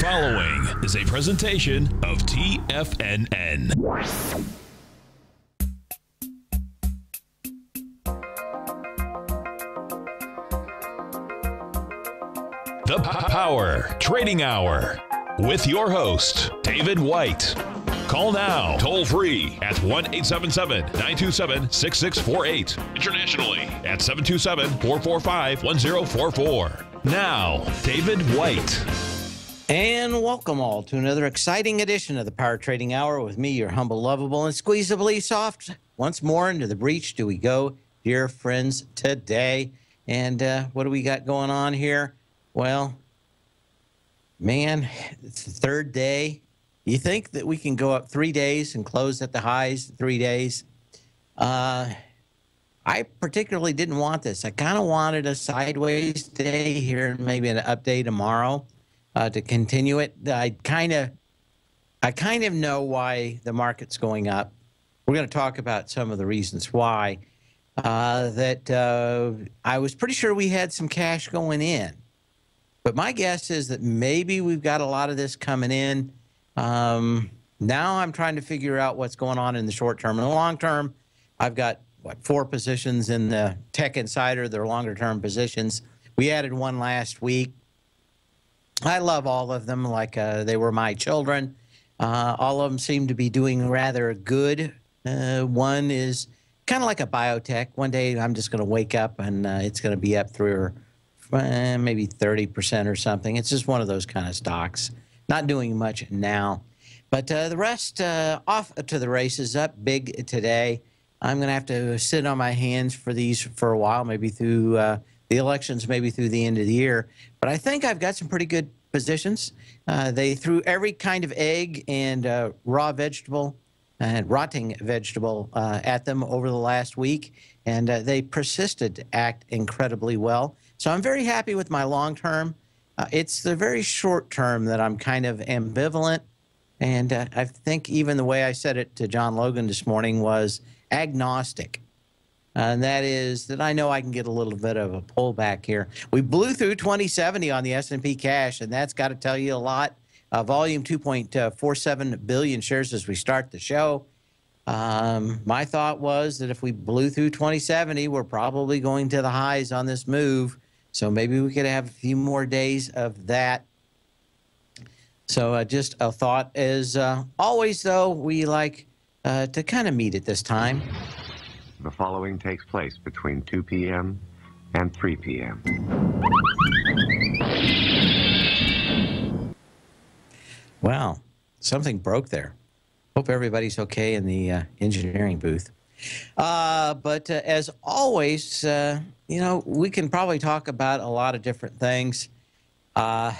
Following is a presentation of TFNN. The Power Trading Hour with your host, David White. Call now, toll free at 1 877 927 6648. Internationally at 727 445 1044. Now, David White. And welcome all to another exciting edition of the Power Trading Hour with me, your humble, lovable, and squeezably soft. Once more into the breach do we go, dear friends, today. And uh, what do we got going on here? Well, man, it's the third day. You think that we can go up three days and close at the highs three days? Uh, I particularly didn't want this. I kind of wanted a sideways day here and maybe an update tomorrow uh, to continue it. I kind of, I kind of know why the market's going up. We're going to talk about some of the reasons why. Uh, that uh, I was pretty sure we had some cash going in, but my guess is that maybe we've got a lot of this coming in. Um, now I'm trying to figure out what's going on in the short term and the long term. I've got what four positions in the Tech Insider. They're longer term positions. We added one last week. I love all of them like uh, they were my children. Uh, all of them seem to be doing rather good. Uh, one is kind of like a biotech. One day I'm just going to wake up and uh, it's going to be up through uh, maybe 30% or something. It's just one of those kind of stocks. Not doing much now. But uh, the rest off to the races, up big today. I'm going to have to sit on my hands for these for a while, maybe through uh, the elections, maybe through the end of the year. But I think I've got some pretty good positions. Uh, they threw every kind of egg and uh, raw vegetable and rotting vegetable uh, at them over the last week, and uh, they persisted to act incredibly well. So I'm very happy with my long term. Uh, it's the very short term that I'm kind of ambivalent. And I think even the way I said it to John Logan this morning was agnostic. And that is that I know I can get a little bit of a pullback here. We blew through 2070 on the S&P cash, and that's got to tell you a lot. Uh, volume 2.47 billion shares as we start the show. Um, my thought was that if we blew through 2070, we're probably going to the highs on this move. So maybe we could have a few more days of that. So uh, just a thought. As uh, always, though, we like uh, to kind of meet at this time. The following takes place between 2 p.m. and 3 p.m. Wow, something broke there. Hope everybody's okay in the uh, engineering booth. Uh, but uh, as always, uh, you know, we can probably talk about a lot of different things. Uh,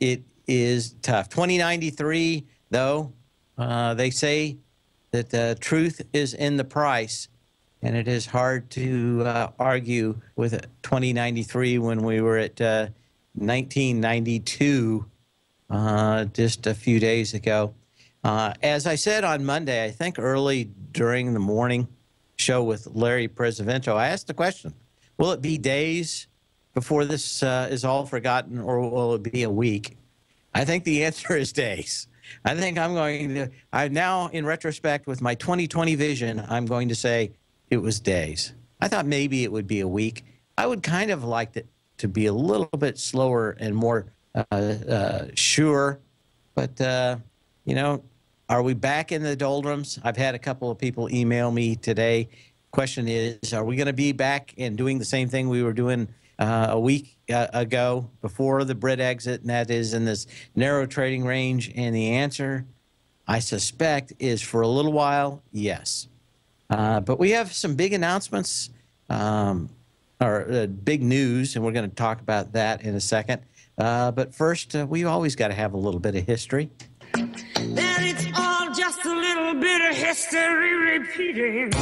it is tough. 2093, though, uh, they say that the truth is in the price. And it is hard to uh, argue with 2093 when we were at uh, 1992 uh, just a few days ago. Uh, as I said on Monday, I think early during the morning show with Larry Pesavento, I asked the question Will it be days before this uh, is all forgotten, or will it be a week? I think the answer is days. I think I'm going to, I now, in retrospect, with my 2020 vision, I'm going to say it was days. I thought maybe it would be a week. I would kind of like it to be a little bit slower and more uh, uh, sure. But, uh, you know, are we back in the doldrums? I've had a couple of people email me today. Question is, are we going to be back and doing the same thing we were doing uh, a week uh, ago before the Brit exit, and that is in this narrow trading range? And the answer, I suspect, is for a little while, yes. Uh, but we have some big announcements um, or uh, big news, and we're going to talk about that in a second. Uh, but first, uh, we've always got to have a little bit of history. It's all just a little bit of history repeating.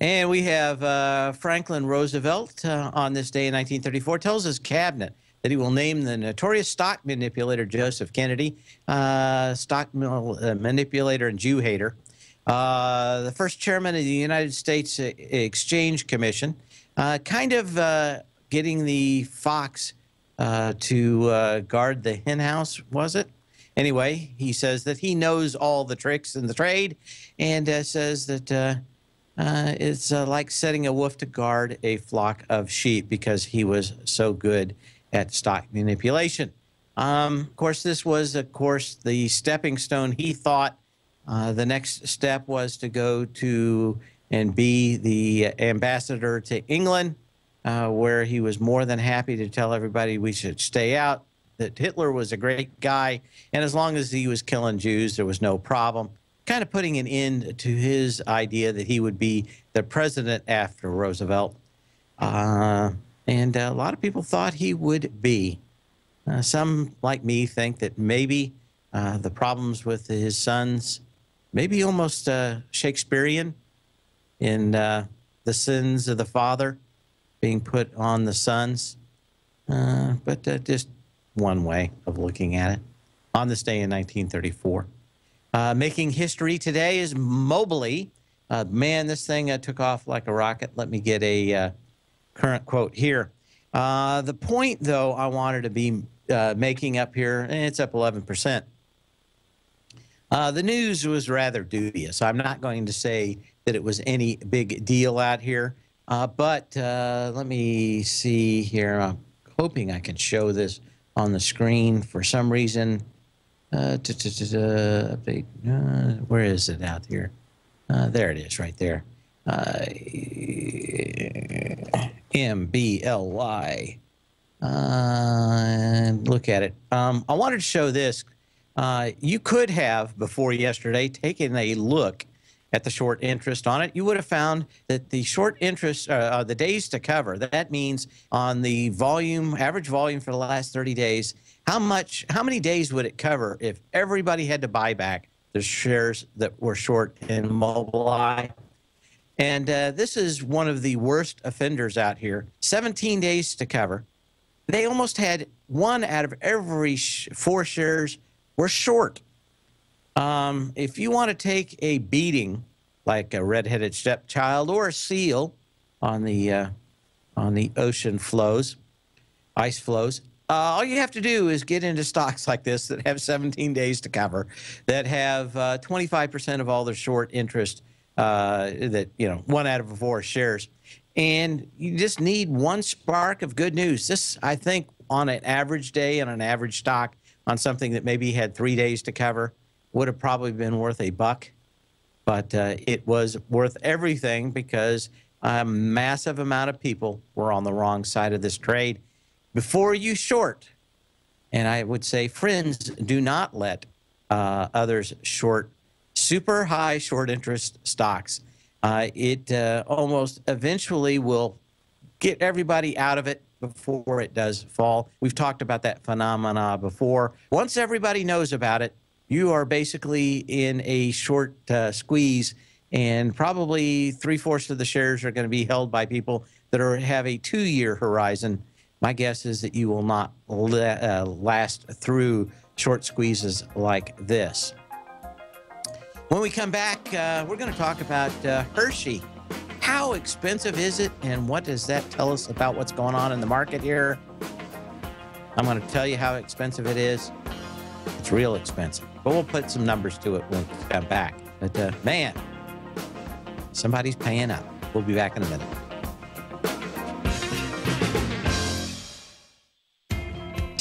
And we have uh, Franklin Roosevelt uh, on this day in 1934 tells his cabinet that he will name the notorious stock manipulator Joseph Kennedy, uh, stock uh, manipulator and Jew hater, uh, the first chairman of the United States Exchange Commission, uh, kind of getting the Fox uh, to uh, guard the hen house, was it? Anyway, he says that he knows all the tricks in the trade and uh, says that uh, uh, it's uh, like setting a wolf to guard a flock of sheep because he was so good at stock manipulation. Um, of course, this was, of course, the stepping stone. He thought uh, the next step was to go to and be the ambassador to England, uh, where he was more than happy to tell everybody we should stay out, that Hitler was a great guy, and as long as he was killing Jews, there was no problem. Kind of putting an end to his idea that he would be the president after Roosevelt. Uh, and a lot of people thought he would be. Uh, some, like me, think that maybe uh, the problems with his sons, maybe almost uh, Shakespearean in uh, the sins of the father being put on the sons, uh, but uh, just one way of looking at it. On this day in 1934, making history today is Mobileye. man, this thing took off like a rocket. Let me get a current quote here. the point, though, I wanted to be uh, making up here, and it's up 11%. Uh, the news was rather dubious. I'm not going to say that it was any big deal out here, uh, but uh, let me see here. I'm hoping I can show this on the screen for some reason. Uh. Uh, where is it out here? there it is, right there. MBLY uh, look at it. Um, I wanted to show this. Uh, you could have, before yesterday, taken a look at the short interest on it. You would have found that the short interest, uh, uh the days to cover, that means on the volume, average volume for the last 30 days, how much, how many days would it cover if everybody had to buy back the shares that were short in Mobileye? And uh, this is one of the worst offenders out here. 17 days to cover they almost had one out of every sh- four shares were short. Um, if you want to take a beating like a red-headed stepchild or a seal on the uh, on the ocean flows, ice floes, uh, all you have to do is get into stocks like this that have 17 days to cover, that have uh, 25% of all their short interest, uh, that you know one out of four shares, and you just need one spark of good news. This, I think, on an average day on an average stock on something that maybe had three days to cover would have probably been worth a buck. But uh, it was worth everything because a massive amount of people were on the wrong side of this trade. Before you short, and I would say, friends, do not let uh, others short super high short interest stocks uh, it uh, almost eventually will get everybody out of it before it does fall. We've talked about that phenomena before. Once everybody knows about it, you are basically in a short uh, squeeze, and probably three fourths of the shares are going to be held by people that are have a two-year horizon. My guess is that you will not uh, last through short squeezes like this. When we come back, uh, we're going to talk about uh, Hershey. How expensive is it, and what does that tell us about what's going on in the market here? I'm going to tell you how expensive it is. It's real expensive, but we'll put some numbers to it when we come back. But uh, man, somebody's paying up. We'll be back in a minute.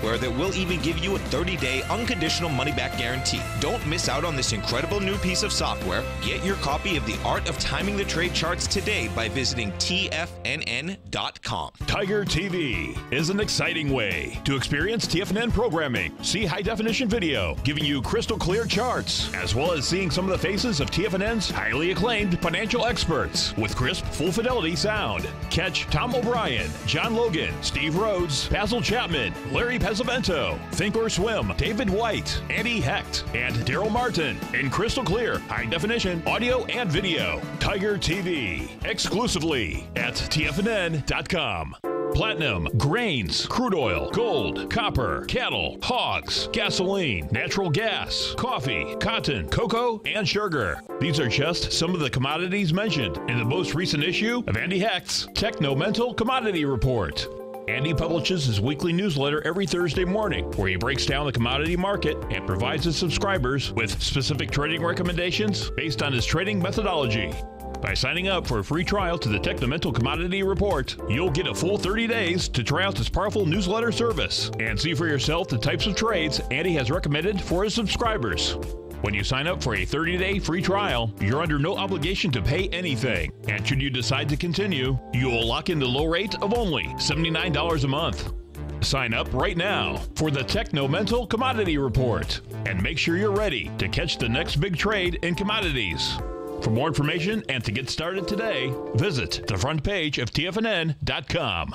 software that will even give you a 30 day unconditional money back guarantee. Don't miss out on this incredible new piece of software. Get your copy of The Art of Timing the Trade Charts today by visiting TFNN.com. Tiger TV is an exciting way to experience TFNN programming. See high definition video giving you crystal clear charts, as well as seeing some of the faces of TFNN's highly acclaimed financial experts with crisp, full fidelity sound. Catch Tom O'Brien, John Logan, Steve Rhodes, Basil Chapman, Larry Pesavento, Think or Swim, David White, Andy Hecht, and Daryl Martin in crystal clear, high definition audio and video. Tiger TV, exclusively at TFNN.com. Platinum, grains, crude oil, gold, copper, cattle, hogs, gasoline, natural gas, coffee, cotton, cocoa, and sugar. These are just some of the commodities mentioned in the most recent issue of Andy Hecht's Technomental Commodity Report. Andy publishes his weekly newsletter every Thursday morning, where he breaks down the commodity market and provides his subscribers with specific trading recommendations based on his trading methodology. By signing up for a free trial to the Technomental Commodity Report, you'll get a full 30 days to try out this powerful newsletter service and see for yourself the types of trades Andy has recommended for his subscribers. When you sign up for a 30 day free trial, you're under no obligation to pay anything. And should you decide to continue, you will lock in the low rate of only $79 a month. Sign up right now for the Technomental Commodity Report and make sure you're ready to catch the next big trade in commodities. For more information and to get started today, visit the front page of TFNN.com.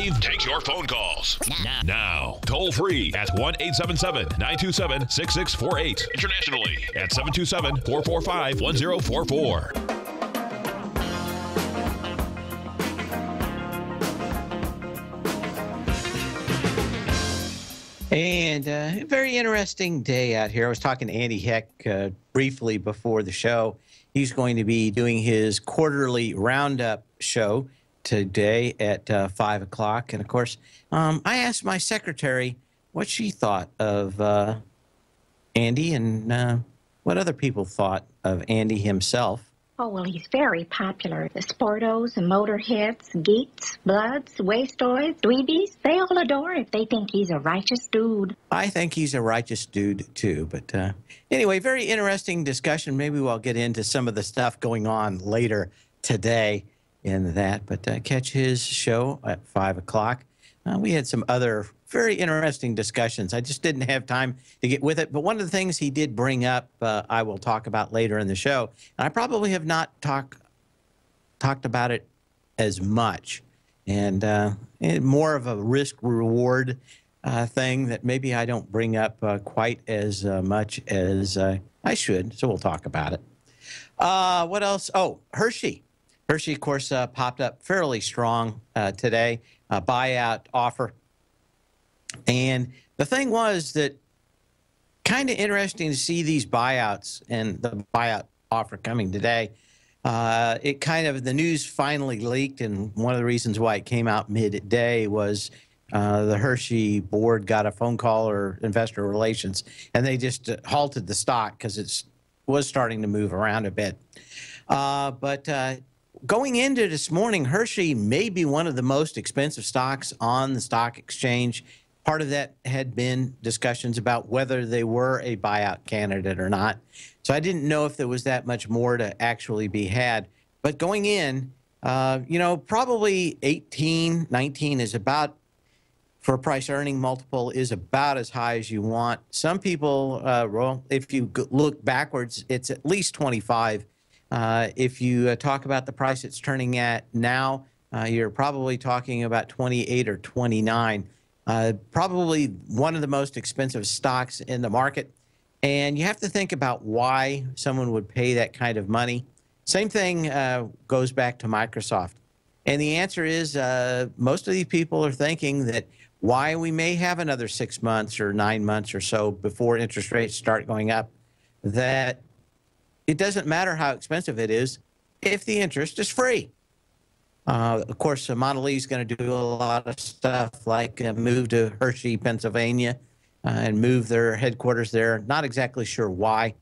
Dave takes your phone calls. Now, now toll free at 1 877 927 6648. Internationally at 727 445 1044. And uh, a very interesting day out here. I was talking to Andy Hecht uh, briefly before the show. He's going to be doing his quarterly roundup show today at uh, 5 o'clock. And of course, um, I asked my secretary what she thought of uh, Andy and uh, what other people thought of Andy himself. Oh, well, he's very popular. The sportos, the motorheads, geeks, bloods, wastoids, dweebies, they all adore him. They think he's a righteous dude. I think he's a righteous dude too. But uh, anyway, very interesting discussion. Maybe we'll get into some of the stuff going on later today in that. But uh, catch his show at five o'clock. Uh, we had some other very interesting discussions. I just didn't have time to get with it. But one of the things he did bring up, uh, I will talk about later in the show. And I probably have not talked talked about it as much, and, uh, and more of a risk reward uh, thing that maybe I don't bring up uh, quite as much as I should. So we'll talk about it. what else? Oh, Hershey. Hershey, of course, uh, popped up fairly strong uh, today, a buyout offer. And the thing was that kind of interesting to see these buyouts and the buyout offer coming today. Uh, it kind of, the news finally leaked, and one of the reasons why it came out midday was uh, the Hershey board got a phone call or investor relations, and they just uh, halted the stock because it was starting to move around a bit. Uh, but uh, going into this morning, Hershey may be one of the most expensive stocks on the stock exchange. Part of that had been discussions about whether they were a buyout candidate or not. So I didn't know if there was that much more to actually be had. But going in, uh, you know, probably 18, 19 is about, for a price earning multiple, is about as high as you want. Some people, uh, well, if you look backwards, it's at least 25 uh, if you uh, talk about the price it's turning at now, uh, you're probably talking about 28 or 29. Uh, probably one of the most expensive stocks in the market. And you have to think about why someone would pay that kind of money. Same thing uh, goes back to Microsoft. And the answer is most of these people are thinking that why we may have another six months or nine months or so before interest rates start going up, that it doesn't matter how expensive it is if the interest is free. Uh, of course, uh, is going to do a lot of stuff like uh, move to Hershey, Pennsylvania, uh, and move their headquarters there. Not exactly sure why,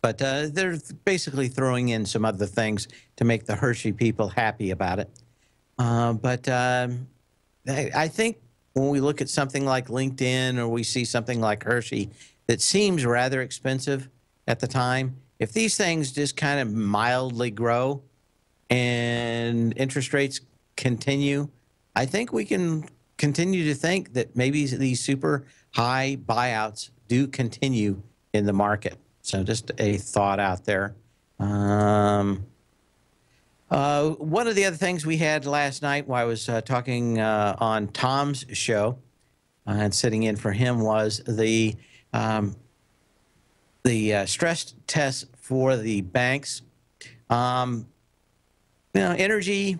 but uh, they're basically throwing in some other things to make the Hershey people happy about it. Uh, but um, I think when we look at something like LinkedIn or we see something like Hershey that seems rather expensive at the time, if these things just kind of mildly grow and interest rates continue, I think we can continue to think that maybe these super high buyouts do continue in the market. So just a thought out there. Um, uh, one of the other things we had last night while I was uh, talking uh, on Tom's show uh, and sitting in for him was the um, the uh, stress test for the banks. Um, you know, energy,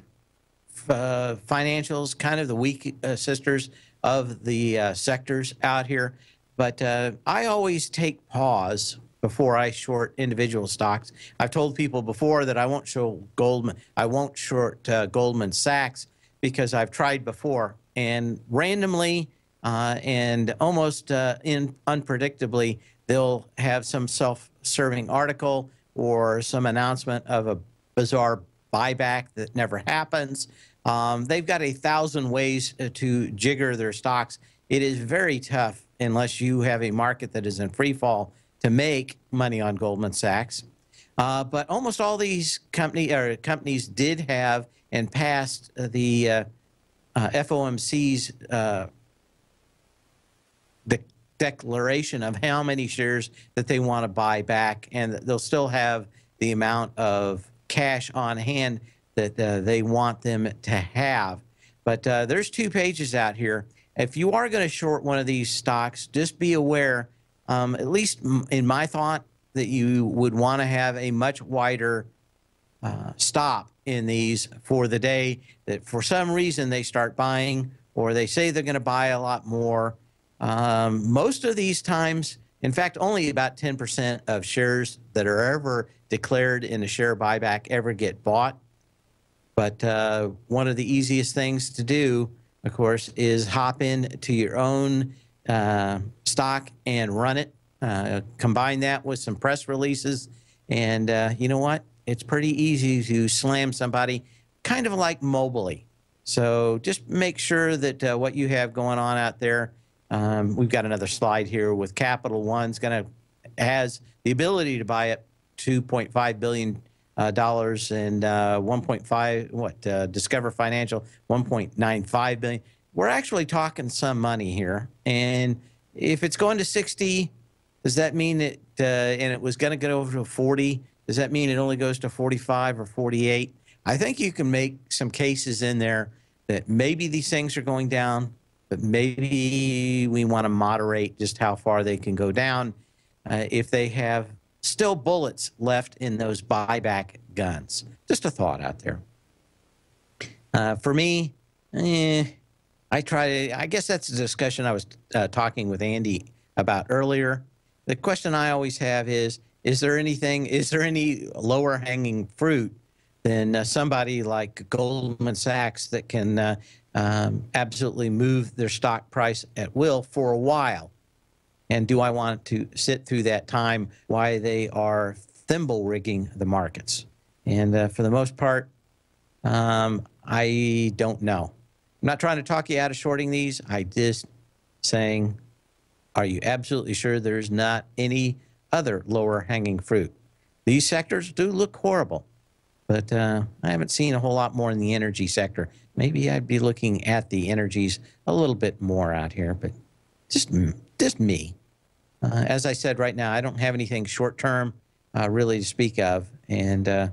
uh, financials, kind of the weak sisters of the sectors out here. But I always take pause before I short individual stocks. I've told people before that I won't show Goldman, I won't short uh, Goldman Sachs because I've tried before and randomly uh, and almost uh, in unpredictably they'll have some self-serving article or some announcement of a bizarre buyback that never happens. Um, they've got a thousand ways to jigger their stocks. It is very tough unless you have a market that is in free fall to make money on Goldman Sachs. Uh, but almost all these company or companies did have and passed the uh, uh, FOMC's uh, declaration of how many shares that they want to buy back, and they'll still have the amount of cash on hand that uh, they want them to have. But uh, there's two pages out here. If you are going to short one of these stocks, just be aware um, at least in my thought, that you would want to have a much wider uh, stop in these for the day that for some reason they start buying or they say they're going to buy a lot more. Um, most of these times, in fact, only about 10% of shares that are ever declared in a share buyback ever get bought. But uh, one of the easiest things to do, of course, is hop in to your own uh, stock and run it. Uh, combine that with some press releases, and uh, you know what? It's pretty easy to slam somebody, kind of like Mobileye. So just make sure that uh, what you have going on out there. Um, we've got another slide here with Capital One's going to has the ability to buy up 2.5 billion uh, dollars and uh, 1.5 what uh, Discover Financial 1.95 billion we're actually talking some money here. And if it's going to 60, does that mean that, and it was going to get over to 40, does that mean it only goes to 45 or 48? I think you can make some cases in there that maybe these things are going down, but maybe we want to moderate just how far they can go down uh, if they have still bullets left in those buyback guns. Just a thought out there. Uh, for me, eh, I try to, I guess that's a discussion I was uh, talking with Andy about earlier. The question I always have is Is there anything, is there any lower hanging fruit than uh, somebody like Goldman Sachs that can uh, um, absolutely move their stock price at will for a while? And do I want to sit through that time while they are thimble rigging the markets? And uh, for the most part, um, I don't know. I'm not trying to talk you out of shorting these. I just saying, are you absolutely sure there's not any other lower hanging fruit? These sectors do look horrible, but uh, I haven't seen a whole lot more in the energy sector. Maybe I'd be looking at the energies a little bit more out here, but just just me. Uh, as I said right now, I don't have anything short term uh, really to speak of, and uh,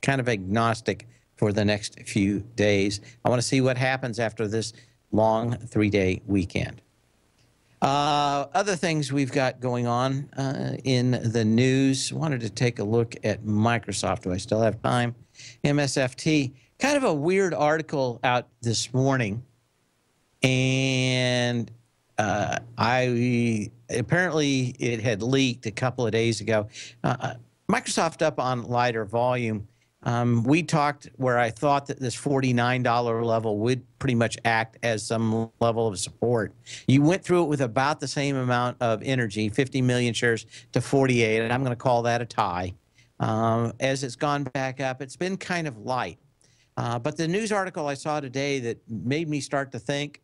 kind of agnostic for the next few days. I want to see what happens after this long three day weekend. Uh, other things we've got going on uh, in the news. Wanted to take a look at Microsoft. Do I still have time? MSFT. Kind of a weird article out this morning and uh, I apparently it had leaked a couple of days ago. Uh, uh Microsoft up on lighter volume. Um, we talked where I thought that this $49 level would pretty much act as some level of support. You went through it with about the same amount of energy, 50 million shares to 48, and I'm going to call that a tie. Um, as it's gone back up, it's been kind of light. Uh, but the news article I saw today that made me start to think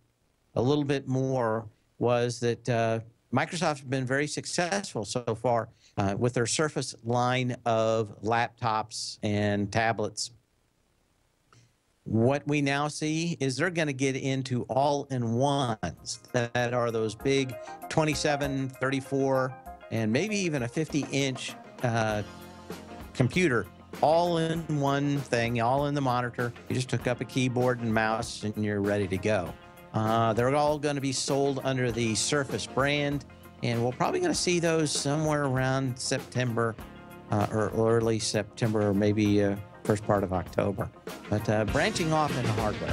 a little bit more was that uh, Microsoft's been very successful so far uh, with their Surface line of laptops and tablets. What we now see is they're going to get into all in ones that are those big 27, 34, and maybe even a 50 inch uh, computer all in one thing, all in the monitor. You just hook up a keyboard and mouse and you're ready to go. Uh, they're all going to be sold under the Surface brand, and we're probably going to see those somewhere around September uh, or early September, or maybe uh, first part of October. But uh, branching off into hardware.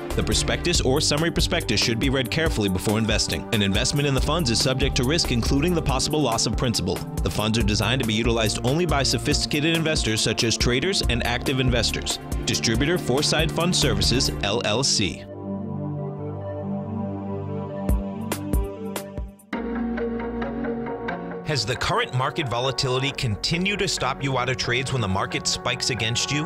The prospectus or summary prospectus should be read carefully before investing. An investment in the funds is subject to risk, including the possible loss of principal. The funds are designed to be utilized only by sophisticated investors such as traders and active investors. Distributor Foreside Fund Services, LLC. Has the current market volatility continued to stop you out of trades when the market spikes against you?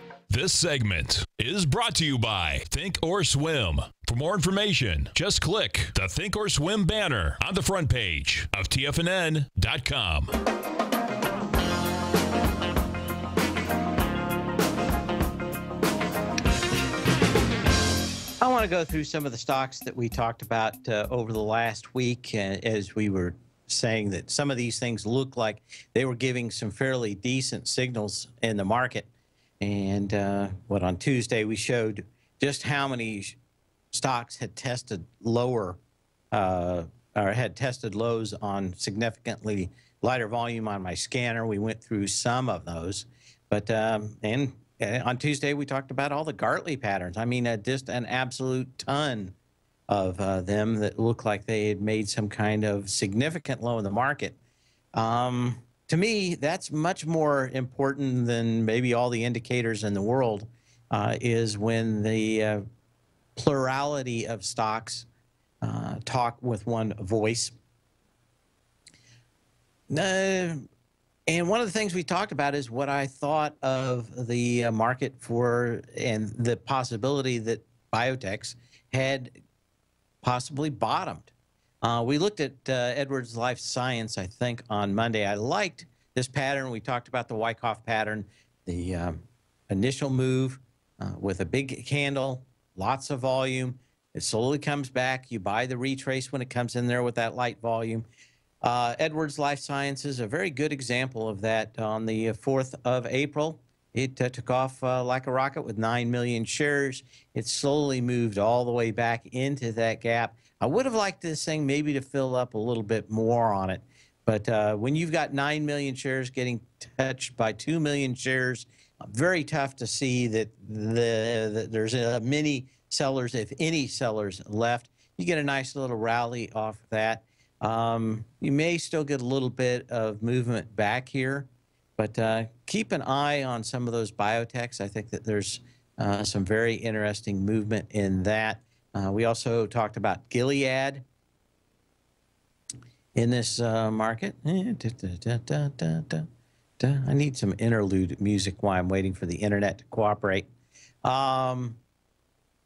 This segment is brought to you by Think or Swim. For more information, just click the Think or Swim banner on the front page of TFNN.com. I want to go through some of the stocks that we talked about uh, over the last week uh, as we were saying that some of these things look like they were giving some fairly decent signals in the market. And uh, what on Tuesday we showed just how many stocks had tested lower uh, or had tested lows on significantly lighter volume on my scanner. We went through some of those, but um, and on Tuesday, we talked about all the Gartley patterns. I mean, uh, just an absolute ton of uh, them that looked like they had made some kind of significant low in the market. Um, to me, that's much more important than maybe all the indicators in the world. Uh, is when the uh, plurality of stocks uh, talk with one voice. Uh, and one of the things we talked about is what I thought of the uh, market for and the possibility that biotechs had possibly bottomed. Uh, we looked at uh, Edwards Life Science, I think, on Monday. I liked this pattern. We talked about the Wyckoff pattern, the um, initial move uh, with a big candle, lots of volume. It slowly comes back. You buy the retrace when it comes in there with that light volume. Uh, Edwards Life Sciences, is a very good example of that. On the 4th of April, it uh, took off uh, like a rocket with 9 million shares. It slowly moved all the way back into that gap. I would have liked this thing maybe to fill up a little bit more on it. But uh, when you've got 9 million shares getting touched by 2 million shares, very tough to see that the, the there's a many sellers, if any sellers left. You get a nice little rally off that. Um, you may still get a little bit of movement back here, but uh, keep an eye on some of those biotechs. I think that there's uh, some very interesting movement in that. Uh, we also talked about Gilead in this uh, market. Eh, I need some interlude music while I'm waiting for the internet to cooperate. Um,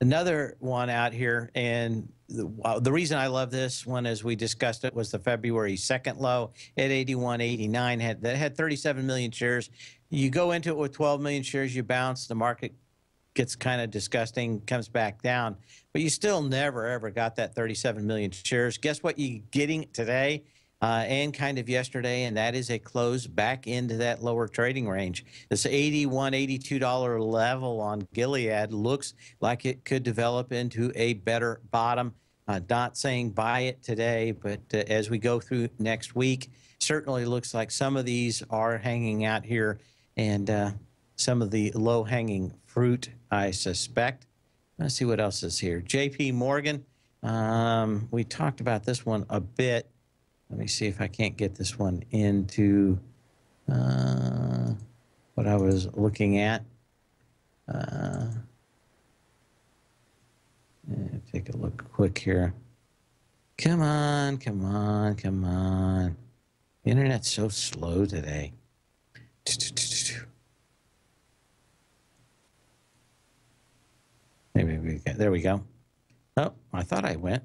another one out here, and the, uh, the reason I love this one, as we discussed it, was the February 2nd low at 81.89 had that had 37 million shares. You go into it with 12 million shares, you bounce, the market gets kind of disgusting, comes back down, but you still never ever got that 37 million shares. Guess what you're getting today? uh, and kind of yesterday, and that is a close back into that lower trading range. This 81 $82 level on Gilead looks like it could develop into a better bottom. Uh, not saying buy it today, but uh, as we go through next week, certainly looks like some of these are hanging out here and uh, some of the low hanging fruit, I suspect. Let's see what else is here. JP Morgan. Um, we talked about this one a bit. Let me see if I can't get this one into uh, what I was looking at. Uh, take a look quick here. Come on, come on, come on. The internet's so slow today. Maybe we got, there we go. Oh, I thought I went.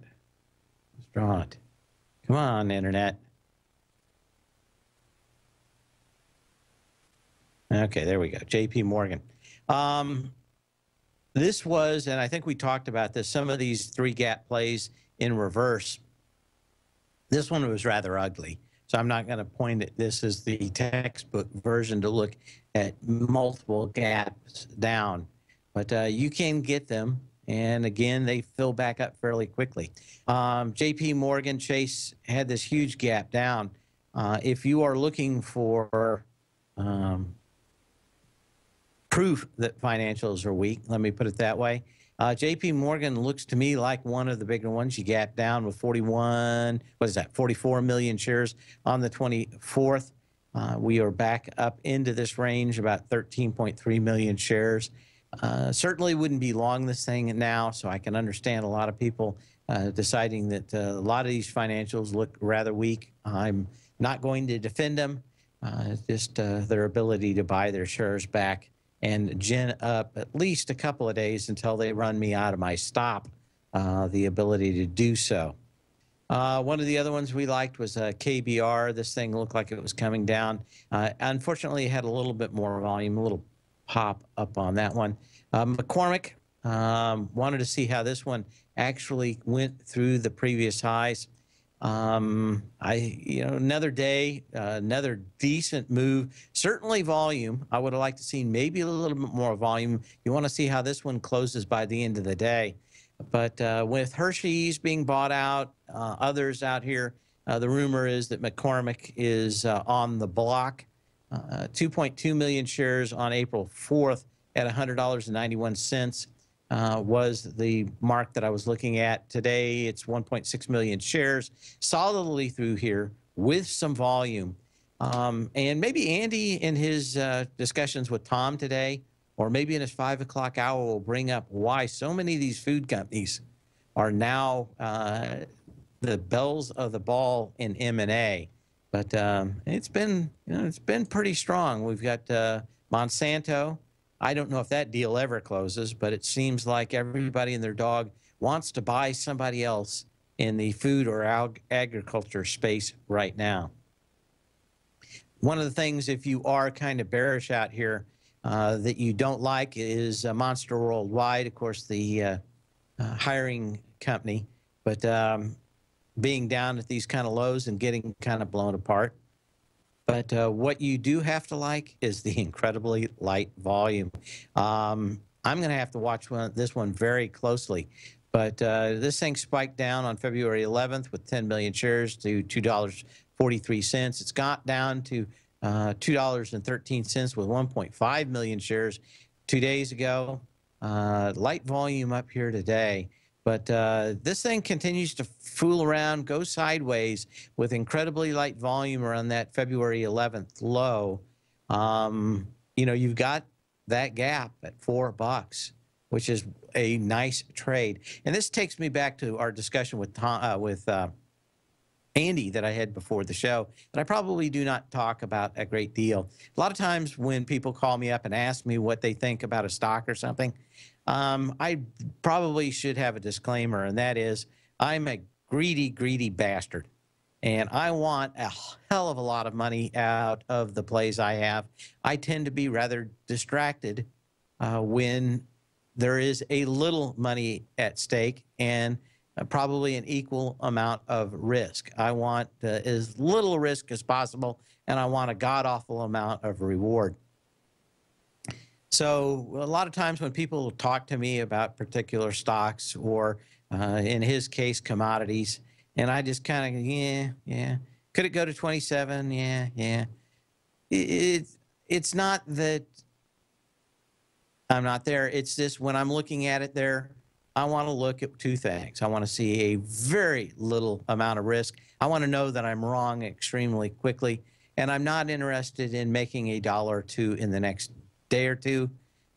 Let's draw it. Come on, internet. Okay, there we go. JP Morgan. Um, this was, and I think we talked about this, some of these three gap plays in reverse. This one was rather ugly. So I'm not going to point at this as the textbook version to look at multiple gaps down. But uh, you can get them and again, they fill back up fairly quickly. Um, JP Morgan Chase had this huge gap down. Uh, if you are looking for um, proof that financials are weak, let me put it that way. Uh, JP Morgan looks to me like one of the bigger ones. You gap down with 41, what is that, 44 million shares on the 24th. Uh, we are back up into this range, about 13.3 million shares. Uh, certainly wouldn't be long this thing now, so I can understand a lot of people uh, deciding that uh, a lot of these financials look rather weak. I'm not going to defend them, uh, just uh, their ability to buy their shares back and gin up at least a couple of days until they run me out of my stop, the ability to do so. Uh, one of the other ones we liked was uh, KBR. This thing looked like it was coming down. Uh, unfortunately, it had a little bit more volume, a little pop up on that one. Uh, McCormick um, wanted to see how this one actually went through the previous highs. Um, I, you know, another day, uh, another decent move. Certainly volume. I would have liked to see maybe a little bit more volume. You want to see how this one closes by the end of the day. But uh, with Hershey's being bought out, uh, others out here, uh, the rumor is that McCormick is uh, on the block. Uh, 2.2 million shares on April 4th. at $100.91 uh, was the mark that I was looking at. Today, it's 1.6 million shares, solidly through here with some volume. Um, and maybe Andy, in his uh, discussions with Tom today, or maybe in his five o'clock hour, will bring up why so many of these food companies are now uh, the belles of the ball in M&A. But um, it's been, you know, it's been pretty strong. We've got uh, Monsanto. I don't know if that deal ever closes, but it seems like everybody and their dog wants to buy somebody else in the food or ag- agriculture space right now. One of the things, if you are kind of bearish out here, uh, that you don't like is uh, Monster Worldwide, of course, the uh, uh hiring company, but um, being down at these kind of lows and getting kind of blown apart. But uh, what you do have to like is the incredibly light volume. Um, I'm going to have to watch one, this one very closely. But uh, this thing spiked down on February 11th with 10 million shares to $2.43. It's got down to uh, $2.13 with 1.5 million shares two days ago. Uh, light volume up here today. But uh, this thing continues to fool around, go sideways with incredibly light volume around that February 11th low. Um, you know, you've got that gap at four bucks, which is a nice trade. And this takes me back to our discussion with Tom, uh, with uh, Andy that I had before the show that I probably do not talk about a great deal. A lot of times when people call me up and ask me what they think about a stock or something, um, I probably should have a disclaimer, and that is I'm a greedy, greedy bastard. And I want a hell of a lot of money out of the plays I have. I tend to be rather distracted uh, when there is a little money at stake and uh, probably an equal amount of risk. I want uh, as little risk as possible, and I want a god awful amount of reward. So a lot of times when people talk to me about particular stocks or uh, in his case commodities, and I just kind of yeah yeah could it go to 27 yeah yeah it, it it's not that I'm not there. It's just when I'm looking at it there, I want to look at two things. I want to see a very little amount of risk. I want to know that I'm wrong extremely quickly. And I'm not interested in making a dollar or two in the next day or two.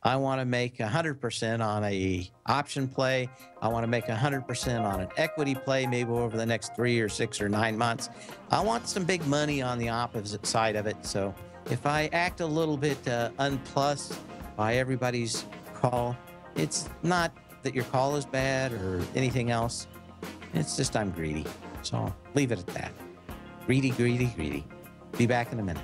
I want to make 100% on a option play. I want to make 100% on an equity play, maybe over the next three or six or nine months. I want some big money on the opposite side of it. So if I act a little bit uh, unplus by everybody's call, it's not that your call is bad or anything else. It's just I'm greedy. So I'll leave it at that. Greedy, greedy, greedy. Be back in a minute.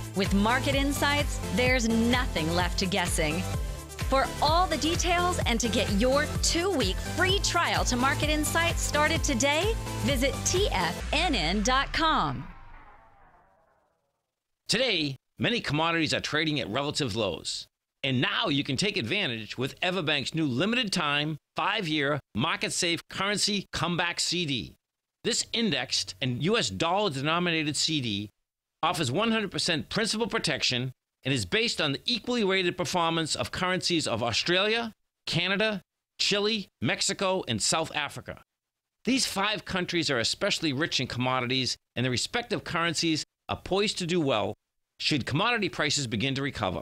With market insights, there's nothing left to guessing. For all the details and to get your two week free trial to Market Insights started today, visit TFNN.com. Today, many commodities are trading at relative lows. And now you can take advantage with Everbank's new limited time, five year, market safe currency comeback CD. This indexed and US dollar denominated CD offers 100% principal protection and is based on the equally rated performance of currencies of Australia, Canada, Chile, Mexico, and South Africa. These five countries are especially rich in commodities, and their respective currencies are poised to do well should commodity prices begin to recover.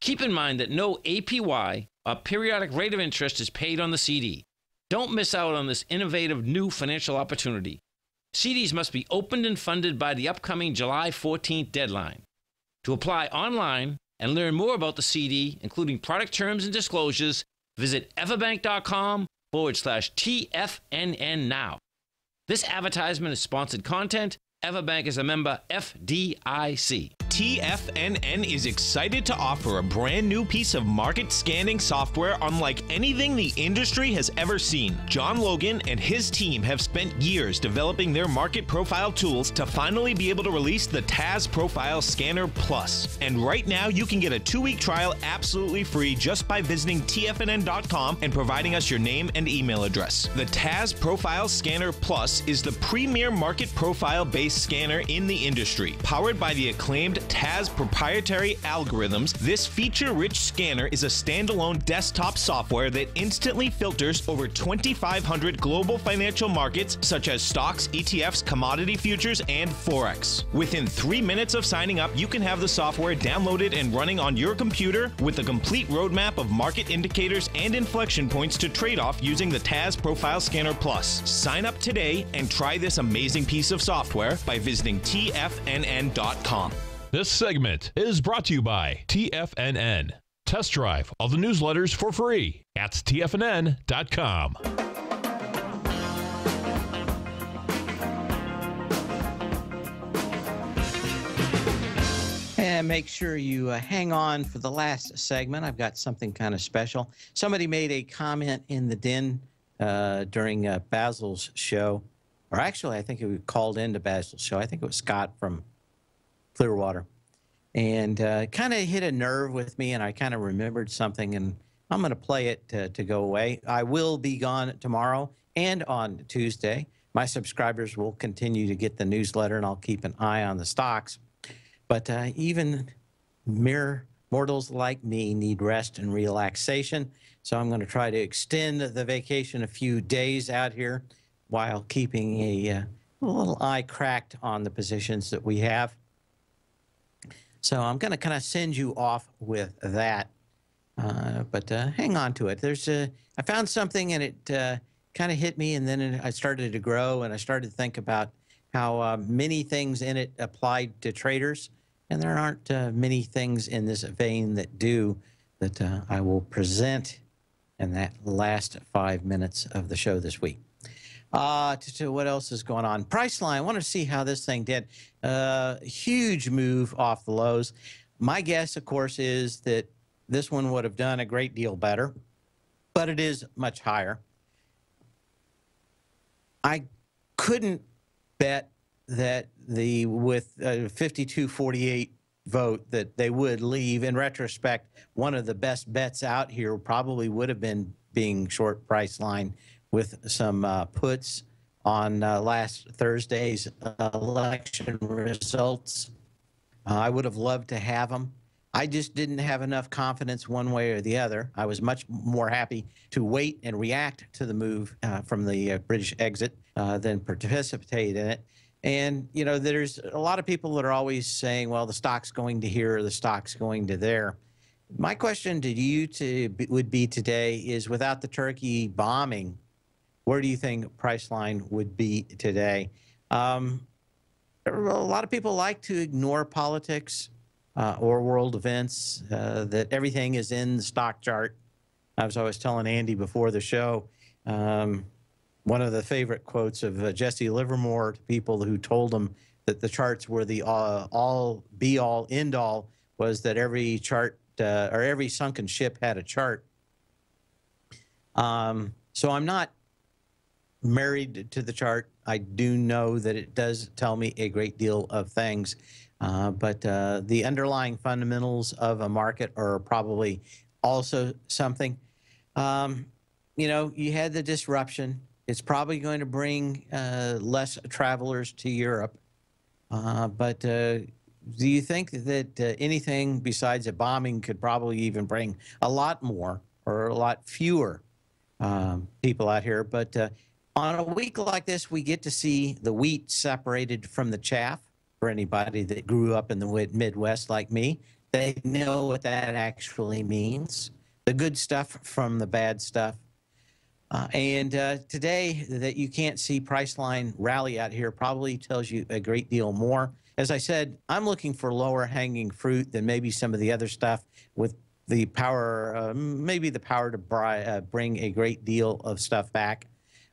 Keep in mind that no APY or periodic rate of interest is paid on the CD. Don't miss out on this innovative new financial opportunity. CDs must be opened and funded by the upcoming July 14th deadline. To apply online and learn more about the CD, including product terms and disclosures, visit everbank.com forward slash TFNN now. This advertisement is sponsored content. Everbank is a member FDIC. TFNN is excited to offer a brand new piece of market scanning software unlike anything the industry has ever seen. John Logan and his team have spent years developing their market profile tools to finally be able to release the Taz Profile Scanner Plus. And right now, you can get a two week trial absolutely free just by visiting TFNN.com and providing us your name and email address. The Taz Profile Scanner Plus is the premier market profile based scanner in the industry. Powered by the acclaimed Taz proprietary algorithms, this feature rich scanner is a standalone desktop software that instantly filters over 2,500 global financial markets such as stocks, ETFs, commodity futures, and Forex. Within three minutes of signing up, you can have the software downloaded and running on your computer with a complete roadmap of market indicators and inflection points to trade off using the Taz Profile Scanner Plus. Sign up today and try this amazing piece of software by visiting TFNN.com. This segment is brought to you by TFNN. Test drive all the newsletters for free at TFNN.com. And make sure you uh, hang on for the last segment. I've got something kind of special. Somebody made a comment in the den uh, during uh, Basil's show, or actually, I think it was called into Basil's show. I think it was Scott from Clearwater, and uh, kind of hit a nerve with me, and I kind of remembered something, and I'm going to play it to, to go away. I will be gone tomorrow and on Tuesday. My subscribers will continue to get the newsletter, and I'll keep an eye on the stocks. But uh, even mere mortals like me need rest and relaxation. So I'm going to try to extend the vacation a few days out here while keeping a, uh, a little eye cracked on the positions that we have. So I'm going to kind of send you off with that. Uh, but uh, hang on to it. There's a, I found something and it uh, kind of hit me, and then I started to grow and I started to think about how uh, many things in it applied to traders, and there aren't uh, many things in this vein that do that uh, I will present in that last five minutes of the show this week. Uh, to, to what else is going on? Priceline, I want to see how this thing did. Uh, huge move off the lows. My guess, of course, is that this one would have done a great deal better, but it is much higher. I couldn't bet that the with a 52-48 vote that they would leave. In retrospect, one of the best bets out here probably would have been being short Priceline with some uh, puts on uh, last Thursday's election results. Uh, I would have loved to have them. I just didn't have enough confidence one way or the other. I was much more happy to wait and react to the move uh, from the uh, British exit than participate in it. And, you know, there's a lot of people that are always saying, well, the stock's going to here or the stock's going to there. My question to you to, would be today is without the Turkey bombing, where do you think Priceline would be today? Um, a lot of people like to ignore politics uh, or world events, uh, that everything is in the stock chart. I was always telling Andy before the show, um, one of the favorite quotes of uh, Jesse Livermore to people who told him that the charts were the uh, all be all end all was that every chart uh, or every sunken ship had a chart. Um, so I'm not married to the chart. I do know that it does tell me a great deal of things. Uh, but uh, the underlying fundamentals of a market are probably also something. Um, you know, you had the disruption. It's probably going to bring uh, less travelers to Europe. Uh, but uh, do you think that uh, anything besides a bombing could probably even bring a lot more or a lot fewer um, people out here? But on a week like this, we get to see the wheat separated from the chaff for anybody that grew up in the Midwest like me. They know what that actually means the good stuff from the bad stuff. Uh, and uh, today, that you can't see Priceline rally out here probably tells you a great deal more. As I said, I'm looking for lower hanging fruit than maybe some of the other stuff with the power, uh, maybe the power to uh, bring a great deal of stuff back.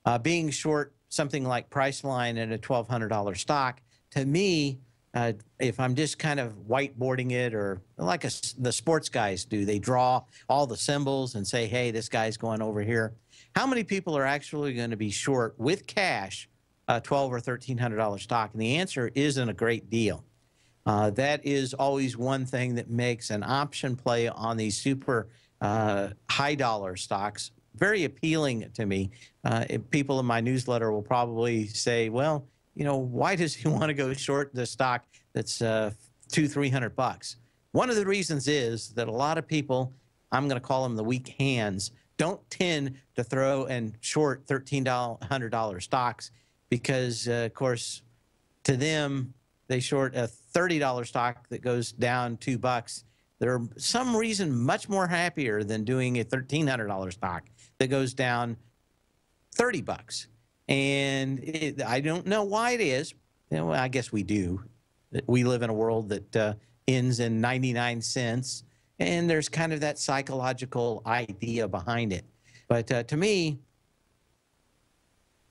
Uh, being short something like Priceline and a $1,200 stock, to me, uh, if I'm just kind of whiteboarding it or like a, the sports guys do, they draw all the symbols and say, hey, this guy's going over here. How many people are actually going to be short with cash a $1,200 or thirteen hundred dollar stock? And the answer isn't a great deal. Uh, that is always one thing that makes an option play on these super uh, high dollar stocks very appealing to me. Uh, people in my newsletter will probably say, well, you know, why does he want to go short the stock that's uh, two, three hundred bucks? One of the reasons is that a lot of people, I'm going to call them the weak hands, don't tend to throw and short $1,300 stocks because, uh, of course, to them, they short a $30 stock that goes down two bucks. They're some reason much more happier than doing a $1,300 stock that goes down 30 bucks. And it, I don't know why it is. You know, I guess we do. We live in a world that uh, ends in 99 cents and there's kind of that psychological idea behind it. But uh, to me,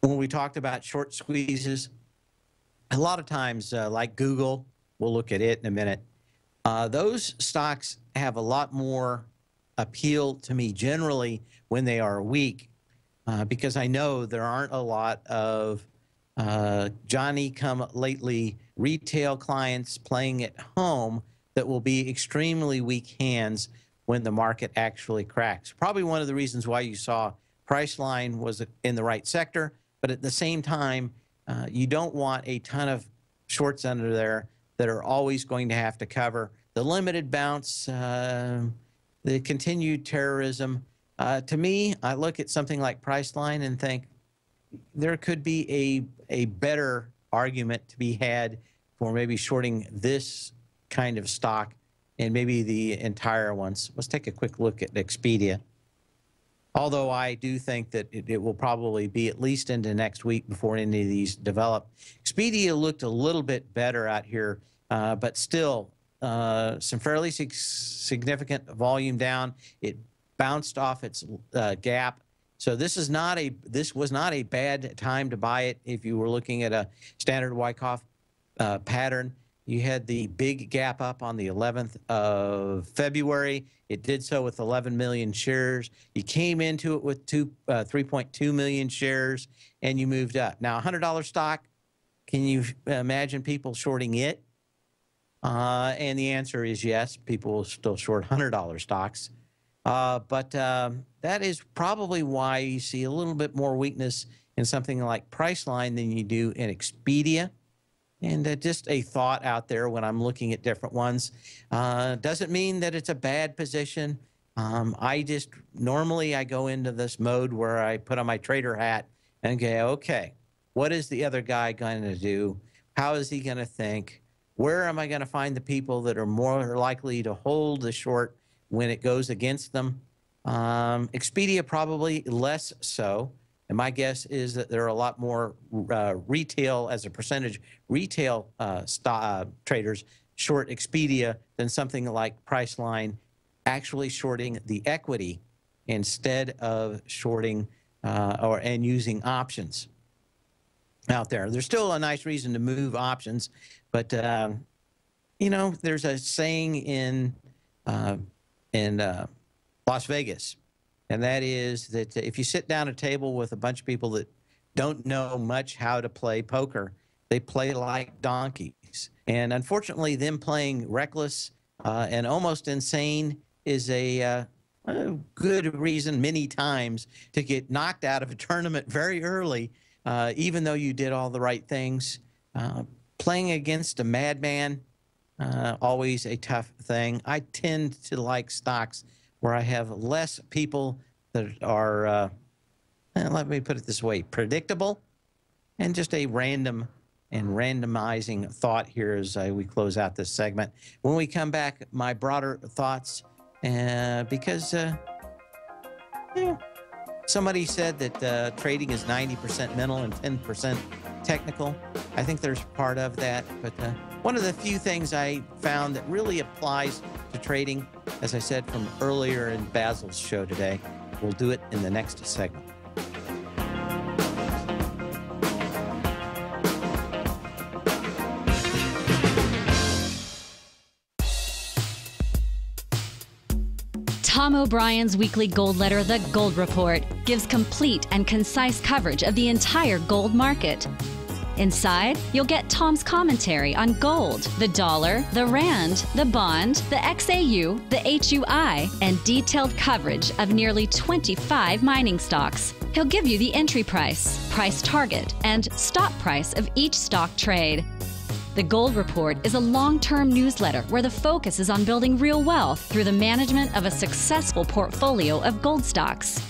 when we talked about short squeezes, a lot of times, uh, like Google, we'll look at it in a minute, uh, those stocks have a lot more appeal to me generally when they are weak uh, because I know there aren't a lot of uh, Johnny come lately retail clients playing at home that will be extremely weak hands when the market actually cracks. Probably one of the reasons why you saw Priceline was in the right sector, but at the same time, uh, you don't want a ton of shorts under there that are always going to have to cover the limited bounce, uh, the continued terrorism. Uh, to me, I look at something like Priceline and think there could be a a better argument to be had for maybe shorting this kind of stock and maybe the entire ones. Let's take a quick look at Expedia. Although I do think that it, it, will probably be at least into next week before any of these develop. Expedia looked a little bit better out here, uh, but still uh, some fairly significant volume down. It bounced off its uh, gap. So this is not a this was not a bad time to buy it if you were looking at a standard Wyckoff uh, pattern. You had the big gap up on the 11th of February. It did so with 11 million shares. You came into it with two, uh, 3.2 million shares, and you moved up. Now, $100 stock. Can you imagine people shorting it? Uh, and the answer is yes. People will still short $100 stocks. Uh, but um, that is probably why you see a little bit more weakness in something like Priceline than you do in Expedia. And uh, just a thought out there when I'm looking at different ones. Uh, doesn't mean that it's a bad position. Um, I just normally I go into this mode where I put on my trader hat and go, okay, what is the other guy going to do? How is he going to think? Where am I going to find the people that are more likely to hold the short when it goes against them? Um, Expedia probably less so. And my guess is that there are a lot more uh, retail, as a percentage, retail uh, uh, traders short Expedia than something like Priceline actually shorting the equity instead of shorting uh, or and using options out there. There's still a nice reason to move options, but um, you know, there's a saying in uh, in uh, Las Vegas and that is that if you sit down at a table with a bunch of people that don't know much how to play poker, they play like donkeys. And unfortunately, them playing reckless uh, and almost insane is a, uh, a, good reason many times to get knocked out of a tournament very early, uh, even though you did all the right things. Uh, playing against a madman, uh, always a tough thing. I tend to like stocks where I have less people that are, uh, eh, let me put it this way, predictable, and just a random and randomizing thought here as uh, we close out this segment. When we come back, my broader thoughts, uh, because uh, yeah, Somebody said that uh, trading is 90% mental and 10% technical. I think there's part of that, but uh, one of the few things I found that really applies to trading, as I said from earlier in Basil's show today, we'll do it in the next segment. Tom O'Brien's weekly gold letter, The Gold Report, gives complete and concise coverage of the entire gold market. Inside, you'll get Tom's commentary on gold, the dollar, the rand, the bond, the XAU, the HUI, and detailed coverage of nearly 25 mining stocks. He'll give you the entry price, price target, and stop price of each stock trade. The Gold Report is a long term newsletter where the focus is on building real wealth through the management of a successful portfolio of gold stocks.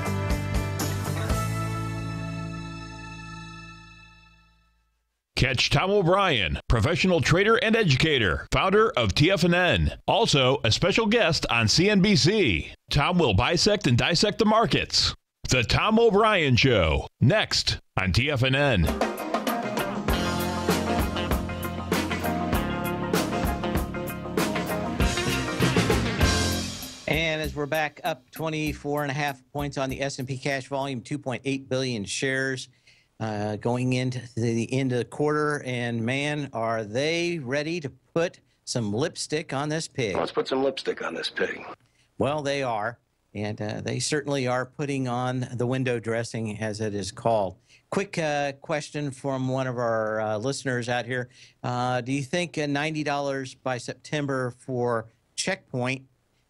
Catch Tom O'Brien, professional trader and educator, founder of TFNN, also a special guest on CNBC. Tom will bisect and dissect the markets. The Tom O'Brien Show, next on TFNN. And as we're back up 24 and a half points on the S&P cash volume, 2.8 billion shares uh, going into the end of the quarter. And man, are they ready to put some lipstick on this pig? Let's put some lipstick on this pig. Well, they are. And uh, they certainly are putting on the window dressing, as it is called. Quick uh, question from one of our uh, listeners out here. Uh, do you think $90 by September for Check Point?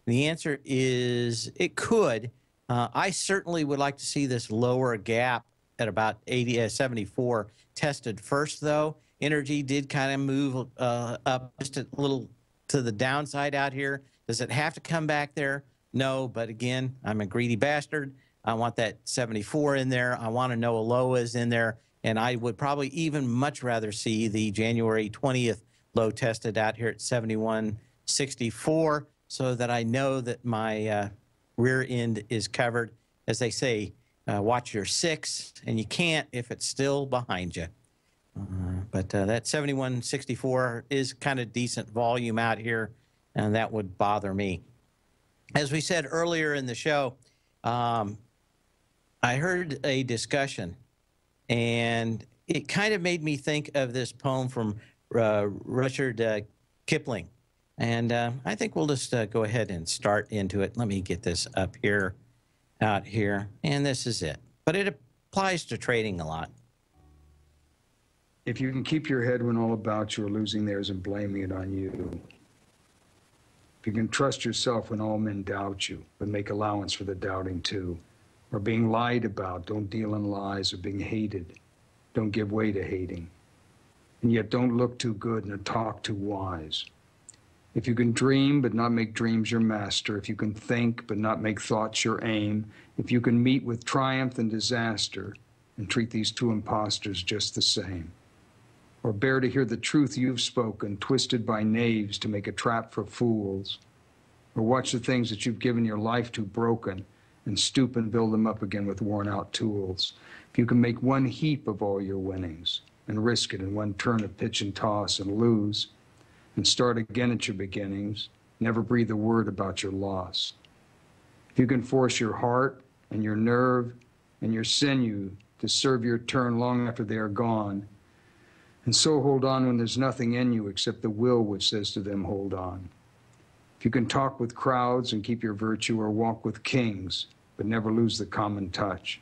The answer is it could. Uh, I certainly would like to see this lower gap at about 80, uh, 74 tested first, though. Energy did kind of move uh, up just a little to the downside out here. Does it have to come back there? No, but again, I'm a greedy bastard. I want that 74 in there. I want to know a low is in there. And I would probably even much rather see the January 20th low tested out here at 71.64 so that I know that my uh, rear end is covered. As they say, uh, watch your six, and you can't if it's still behind you. Uh, but uh, that 7164 is kind of decent volume out here, and that would bother me. as we said earlier in the show, um, I heard a discussion, and it kind of made me think of this poem from uh, Rudyard uh, Kipling. And uh, I think we'll just uh, go ahead and start into it. Let me get this up here, out here, and this is it. But it applies to trading a lot. If you can keep your head when all about you are losing theirs and blaming it on you. If you can trust yourself when all men doubt you, but make allowance for the doubting too. Or being lied about, don't deal in lies, or being hated, don't give way to hating. And yet don't look too good nor talk too wise. If you can dream but not make dreams your master, if you can think but not make thoughts your aim, if you can meet with triumph and disaster and treat these two impostors just the same, or bear to hear the truth you've spoken, twisted by knaves to make a trap for fools, or watch the things that you've given your life to broken and stoop and build them up again with worn out tools. If you can make one heap of all your winnings and risk it in one turn of pitch and toss and lose, and start again at your beginnings, never breathe a word about your loss. If you can force your heart and your nerve and your sinew to serve your turn long after they are gone, and so hold on when there's nothing in you except the will which says to them, hold on. If you can talk with crowds and keep your virtue, or walk with kings, but never lose the common touch.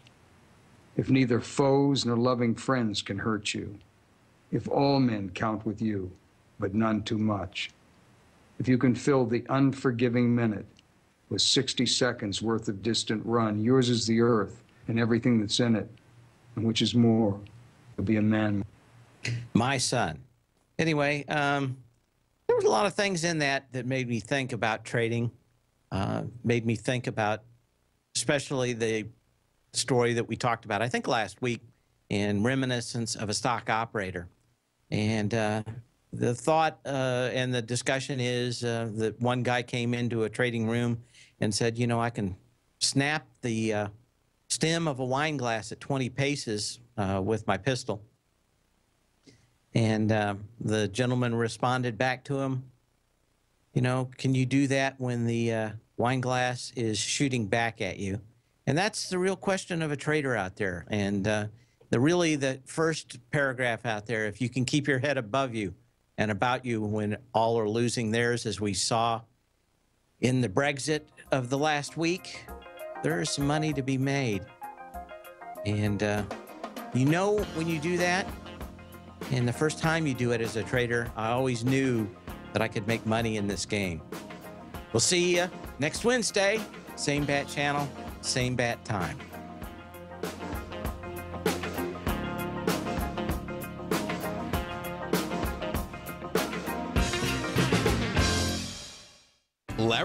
If neither foes nor loving friends can hurt you, if all men count with you, but none too much. If you can fill the unforgiving minute with 60 seconds worth of distant run, yours is the earth and everything that's in it, and which is more, you'll be a man. My son. Anyway, um, there was a lot of things in that that made me think about trading, uh, made me think about especially the story that we talked about, I think last week, in reminiscence of a stock operator. And uh, the thought uh, and the discussion is uh, that one guy came into a trading room and said, you know, I can snap the uh, stem of a wine glass at 20 paces uh, with my pistol. And uh, the gentleman responded back to him, you know, can you do that when the uh, wine glass is shooting back at you? And that's the real question of a trader out there. And the really the first paragraph out there, if you can keep your head above you and about you when all are losing theirs, as we saw in the Brexit of the last week, there is some money to be made. And uh, you know when you do that, and the first time you do it as a trader, I always knew that I could make money in this game. We'll see you next Wednesday, same bat channel, same bat time.